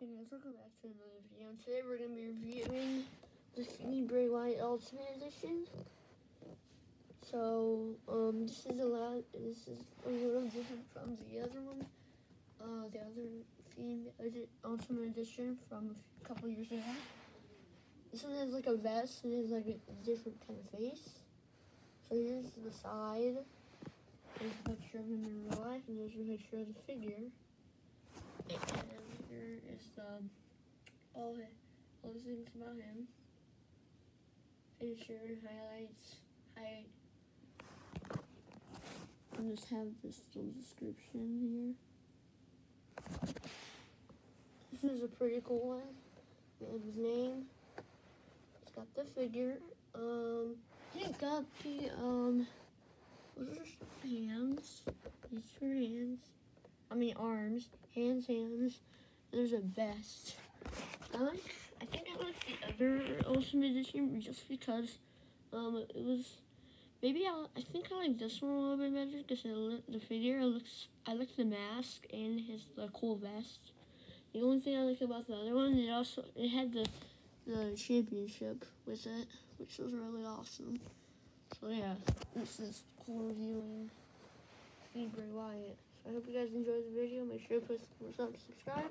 Hey guys, welcome back to another video. And today we're going to be reviewing the Fiend Bray Wyatt Ultimate Edition. So, um, this is a lot, this is a little different from the other one. Uh, the other Fiend Ultimate Edition from a couple years ago. This one has like a vest and it has like a different kind of face. So here's the side. There's a picture of him in real life and there's a picture of the figure. The all, all the things about him. Finisher, highlights, height. And just have this little description here. This is a pretty cool one. His name. He's got the figure. Um, he's got the um. Hands. These two hands. I mean arms, hands, hands. There's a vest. I like. I think I like the other Ultimate Edition just because um it was. Maybe I, I think I like this one a little bit better because the figure looks. I like the mask and his the cool vest. The only thing I like about the other one, it also it had the the championship with it, which was really awesome. So yeah, this is cool reviewing Fiend Bray Wyatt. I hope you guys enjoyed the video. Make sure to put thumbs up, subscribe,